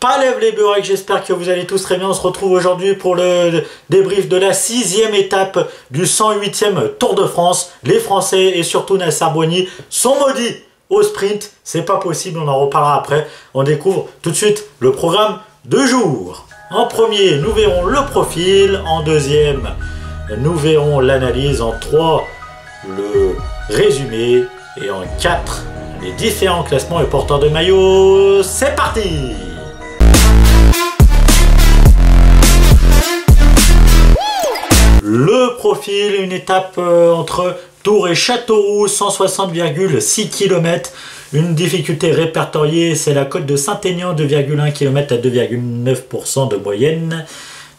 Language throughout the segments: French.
Crève les bureaux, j'espère que vous allez tous très bien. On se retrouve aujourd'hui pour le débrief de la sixième étape du 108e Tour de France. Les Français et surtout Nasser Boigny sont maudits au sprint. C'est pas possible, on en reparlera après. On découvre tout de suite le programme de jour. En premier, nous verrons le profil. En deuxième, nous verrons l'analyse. En trois, le résumé. Et en quatre, les différents classements et porteurs de maillot. C'est parti Le profil, une étape euh, entre Tours et Châteauroux, 160,6 km. Une difficulté répertoriée, c'est la côte de Saint-Aignan, 2,1 km à 2,9% de moyenne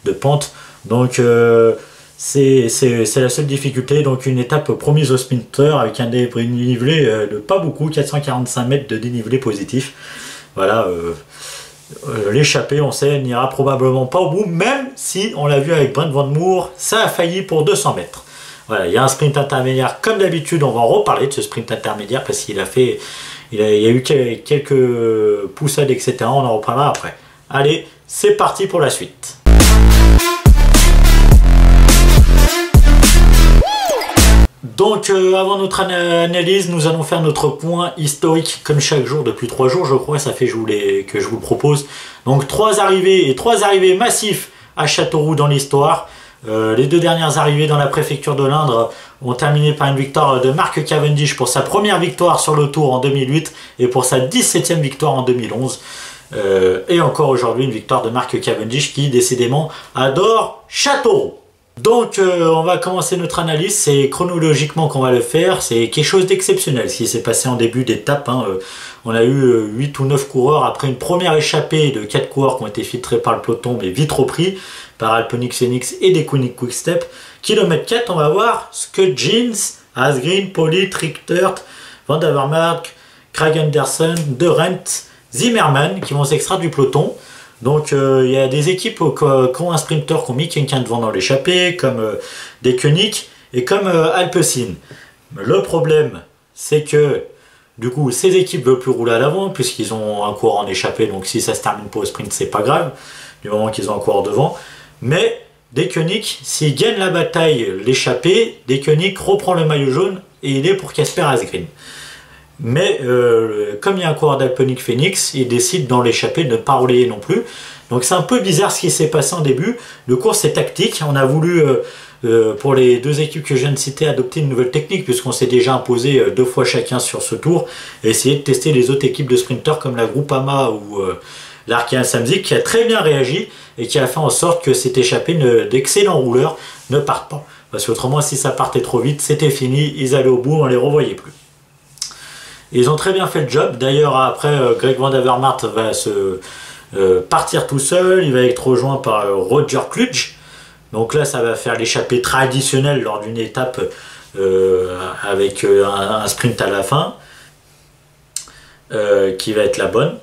de pente. Donc euh, c'est la seule difficulté. Donc une étape promise au sprinter avec un dénivelé euh, de pas beaucoup, 445 mètres de dénivelé positif. Voilà. L'échappée, on sait, n'ira probablement pas au bout, même si, on l'a vu avec Brent Van Moor, ça a failli pour 200 mètres. Voilà, il y a un sprint intermédiaire, comme d'habitude, on va en reparler de ce sprint intermédiaire, parce qu'il a fait, il, y a eu quelques poussades, etc., on en reparlera après. Allez, c'est parti pour la suite. Donc euh, avant notre analyse, nous allons faire notre point historique comme chaque jour depuis trois jours, je crois, ça fait je que je vous propose. Donc trois arrivées et trois arrivées massifs à Châteauroux dans l'histoire. Euh, les deux dernières arrivées dans la préfecture de l'Indre ont terminé par une victoire de Marc Cavendish pour sa première victoire sur le Tour en 2008 et pour sa 17e victoire en 2011. Euh, et encore aujourd'hui une victoire de Marc Cavendish qui décidément adore Châteauroux. Donc euh, on va commencer notre analyse, c'est chronologiquement qu'on va le faire, c'est quelque chose d'exceptionnel ce qui s'est passé en début d'étape. Hein. Euh, on a eu 8 euh, ou 9 coureurs après une première échappée de 4 coureurs qui ont été filtrés par le peloton mais vite repris par Alpenix Phoenix et Deconic Quickstep. Kilomètre 4, on va voir ce que Jeans, Asgreen, Polit, Richtert, Van Mark, Craig Anderson, De Rent, Zimmerman qui vont s'extraire du peloton. Donc euh, il y a des équipes qui ont un sprinter qui ont mis quelqu'un devant dans l'échappée, comme euh, des Koenig et comme euh, Alpecin. Le problème, c'est que du coup, ces équipes ne veulent plus rouler à l'avant puisqu'ils ont un coureur en échappée. Donc si ça se termine pas au sprint, c'est pas grave, du moment qu'ils ont un coureur devant. Mais des Koenig, s'ils gagnent la bataille, l'échappée, des reprend le maillot jaune et il est pour Casper Asgreen. Mais euh, comme il y a un coureur d'Alpenic Phoenix, il décide dans l'échappée de ne pas relayer non plus. Donc c'est un peu bizarre ce qui s'est passé en début. Le cours c'est tactique. On a voulu, euh, euh, pour les deux équipes que je viens de citer, adopter une nouvelle technique puisqu'on s'est déjà imposé deux fois chacun sur ce tour et essayer de tester les autres équipes de sprinters comme la Groupama ou l'Arkea Samzik qui a très bien réagi et qui a fait en sorte que cette échappée d'excellents rouleurs ne partent pas. Parce qu'autrement, si ça partait trop vite, c'était fini, ils allaient au bout, on les revoyait plus. Ils ont très bien fait le job. D'ailleurs, après, euh, Greg Van Avermaet va se euh, partir tout seul. Il va être rejoint par euh, Roger Kludge. Donc là, ça va faire l'échappée traditionnelle lors d'une étape avec un, sprint à la fin, qui va être la bonne.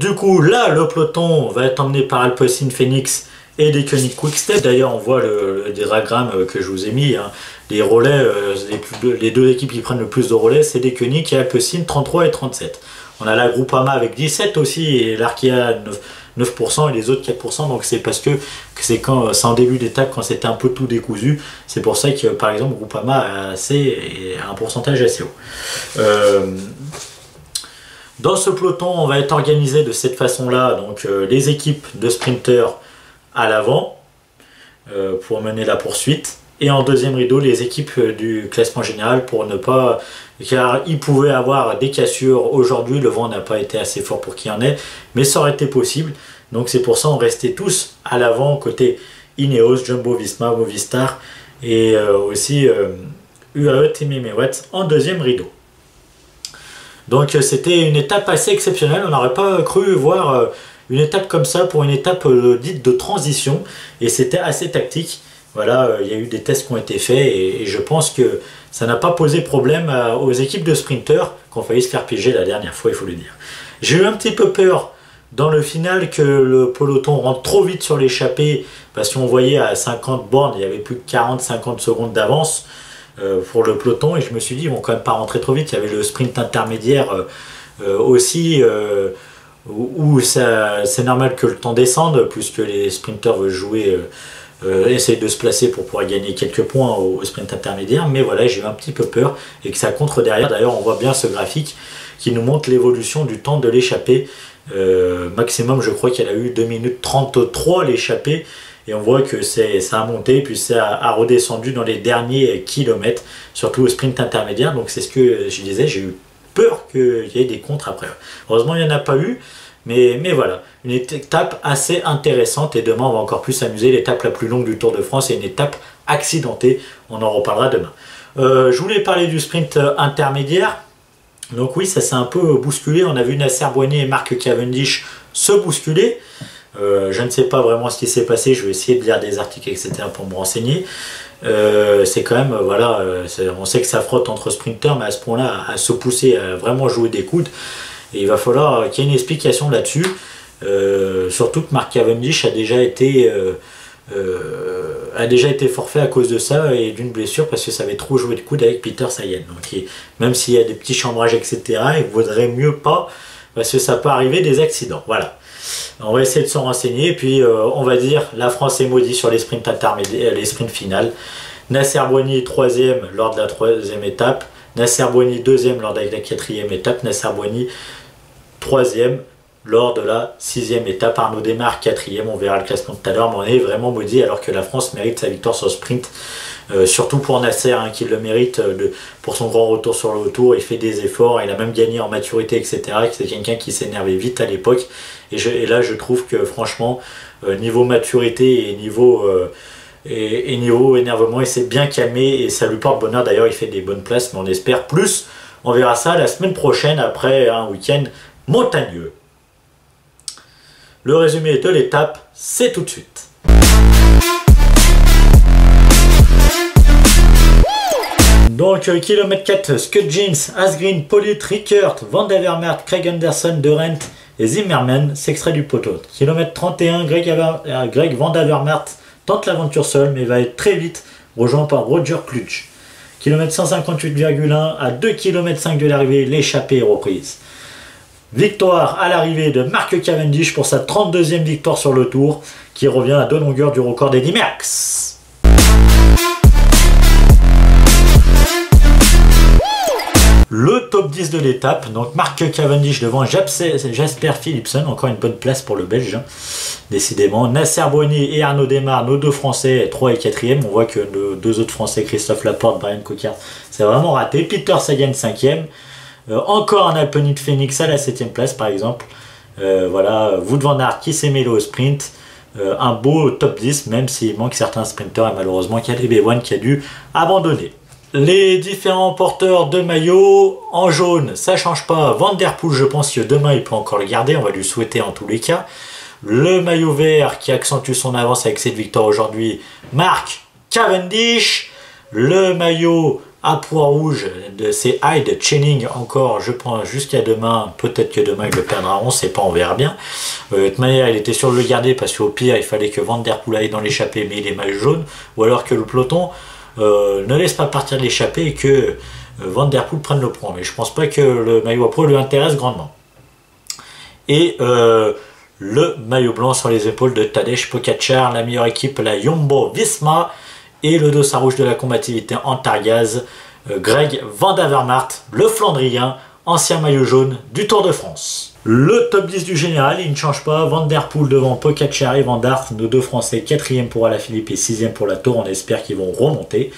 du coup, là, le peloton va être emmené par Alpecin Phoenix et des Koenig Quickstep. D'ailleurs, on voit le, diagramme que je vous ai mis. Hein. Les relais, euh, les, deux équipes qui prennent le plus de relais, c'est des Koenig et Alpecin 33 et 37. On a la Groupama avec 17 aussi et l'Arkea 9%, et les autres 4%. Donc c'est parce que, c'est quand c'est en début d'étape quand c'était un peu tout décousu. C'est pour ça que par exemple Groupama a, assez, un pourcentage assez haut. Euh, dans ce peloton, on va être organisé de cette façon-là. Donc euh, les équipes de sprinters à l'avant pour mener la poursuite. Et en deuxième rideau, les équipes euh, du classement général pour ne pas... Car il pouvait avoir des cassures aujourd'hui, le vent n'a pas été assez fort pour qu'il y en ait, mais ça aurait été possible. Donc c'est pour ça on restait tous à l'avant côté Ineos, Jumbo Visma, Movistar et euh, aussi euh, UAE Team Emirates en deuxième rideau. Donc c'était une étape assez exceptionnelle, on n'aurait pas cru voir une étape comme ça pour une étape dite de transition et c'était assez tactique. Voilà, euh, il y a eu des tests qui ont été faits et, je pense que ça n'a pas posé problème aux équipes de sprinteurs qui ont failli se faire piéger la dernière fois, il faut le dire. J'ai eu un petit peu peur dans le final que le peloton rentre trop vite sur l'échappée parce qu'on voyait à 50 bornes, il y avait plus que 40-50 secondes d'avance euh, pour le peloton et je me suis dit ils vont quand même pas rentrer trop vite. Il y avait le sprint intermédiaire euh, aussi où, c'est normal que le temps descende, puisque les sprinters veulent jouer, euh, essayent de se placer pour pouvoir gagner quelques points au, sprint intermédiaire. Mais voilà, j'ai eu un petit peu peur et que ça contre derrière. D'ailleurs, on voit bien ce graphique qui nous montre l'évolution du temps de l'échappée. maximum, je crois qu'elle a eu 2 minutes 33 l'échappée. Et on voit que ça a monté, puis ça a redescendu dans les derniers kilomètres, surtout au sprint intermédiaire. Donc c'est ce que je disais, j'ai eu peur qu'il y ait des contres après. Heureusement, il n'y en a pas eu. Mais, mais, voilà, une étape assez intéressante et demain on va encore plus s'amuser. L'étape la plus longue du Tour de France est une étape accidentée. On en reparlera demain. Euh, je voulais parler du sprint intermédiaire. Donc oui, ça s'est un peu bousculé. On a vu Nasser Boigny et Marc Cavendish se bousculer. Euh, je ne sais pas vraiment ce qui s'est passé, je vais essayer de lire des articles, etc. pour me renseigner. Euh, c'est quand même, voilà, euh, on sait que ça frotte entre sprinters, mais à ce point-là, à se pousser, à vraiment jouer des coudes, et il va falloir qu'il y ait une explication là-dessus. surtout que Mark Cavendish a déjà été a déjà été forfait à cause de ça et d'une blessure parce que ça avait trop joué de coude avec Peter Sayen. Donc même s'il y a des petits chambrages, etc., il vaudrait mieux pas parce que ça peut arriver des accidents. Voilà. On va essayer de s'en renseigner. Et puis, euh, on va dire, la France est maudite sur les sprints intermédiaires, les sprints finales. Nasser troisième lors de la troisième étape. Nasser Boigny, deuxième lors de la quatrième étape. Nasser Boigny, troisième lors de la sixième étape. Arnaud démarre quatrième, on verra le classement tout à l'heure, mais on est vraiment maudit alors que la France mérite sa victoire sur le sprint. Euh, surtout pour Nasser hein, qui le mérite euh, pour son grand retour sur le retour, il fait des efforts, il a même gagné en maturité, etc. C'est quelqu'un qui s'énervait vite à l'époque. Et, là, je trouve que franchement, euh, niveau maturité et niveau, et, niveau énervement, il s'est bien calmé et ça lui porte bonheur. D'ailleurs, il fait des bonnes places, mais on espère plus. On verra ça la semaine prochaine après un week-end montagneux. Le résumé de l'étape, c'est tout de suite. Donc, euh, kilomètre 4, Scott Jeans, Asgreen, Polit, Rickert, Van der Craig Anderson, De et Zimmerman s'extrait du poteau. Kilomètre 31, Greg, euh, Greg Van tente l'aventure seul, mais va être très vite rejoint par Roger Plutch. Kilomètre 158,1 à 2 km 5 de l'arrivée, l'échappée est reprise. Victoire à l'arrivée de Mark Cavendish pour sa 32e victoire sur le Tour, qui revient à deux longueurs du record d'Eddie Merckx. Le top 10 de l'étape. Donc Marc Cavendish devant Jasper Philipson, encore une bonne place pour le Belge, hein. décidément. Nasser Boigny et Arnaud Desmar, nos deux Français, 3 et 4e. On voit que nos deux autres Français, Christophe Laporte, Brian Coquart, c'est vraiment raté. Peter Sagan 5e. Euh, encore un Alpenite Phoenix à la 7e place par exemple. Euh, voilà, Wood van Aert qui s'est mêlé au sprint. Euh, un beau top 10, même s'il manque certains sprinteurs et malheureusement qu'il y a des B1 qui a dû abandonner. Les différents porteurs de maillot en jaune, ça change pas. Vanderpool, je pense que demain il peut encore le garder, on va lui souhaiter en tous les cas. Le maillot vert qui accentue son avance avec cette victoire aujourd'hui, Marc Cavendish. Le maillot à poids rouge de ces Hyde Chenning encore, je pense, jusqu'à demain. Peut-être que demain il le perdra, on sait pas, on verra bien. Euh, de toute manière, il était sûr de le garder parce qu'au pire, il fallait que Vanderpool aille dans l'échappée, mais il est maillot jaune. Ou alors que le peloton euh, ne laisse pas partir l'échappée et que euh, Van Der Poel prenne le point. Mais je pense pas que le maillot pro lui intéresse grandement. Et euh, le maillot blanc sur les épaules de Tadej Pogacar, la meilleure équipe, la Jumbo Visma, et le dossard rouge de la combativité en Targaz, Greg Van Avermaet, le Flandrien, ancien maillot jaune du Tour de France. Le top 10 du général, il ne change pas. Van Der Poel devant Pogacar et nos deux Français, 4 pour Alaphilippe et 6 pour la Tour. On espère qu'ils vont remonter.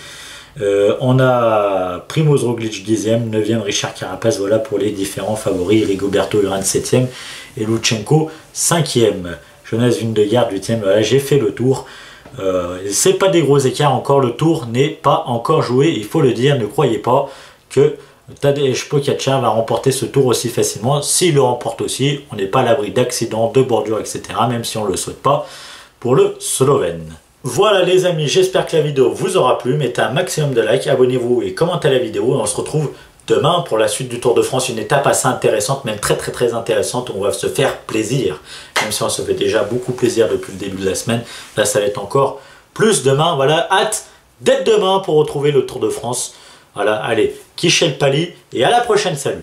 Euh, on a Primoz Roglic 10e, 9e Richard Carapace, voilà pour les différents favoris. Rigoberto Urán 7e et Luchenko 5e. Jonas Vindegaard 8e, voilà, j'ai fait le tour. Euh, c'est pas des gros écarts encore, le tour n'est pas encore joué, il faut le dire, ne croyez pas que Tadej Pogacar va remporter ce tour aussi facilement. S'il le remporte aussi, on n'est pas à l'abri d'accidents, de bordures, etc. Même si on ne le souhaite pas pour le Slovène. Voilà les amis, j'espère que la vidéo vous aura plu. Mettez un maximum de likes, abonnez-vous et commentez la vidéo. On se retrouve demain pour la suite du Tour de France. Une étape assez intéressante, même très très très intéressante. On va se faire plaisir. Même si on se fait déjà beaucoup plaisir depuis le début de la semaine. Là, ça va être encore plus demain. Voilà, hâte d'être demain pour retrouver le Tour de France. Voilà, allez, Kichel Pali et à la prochaine, salut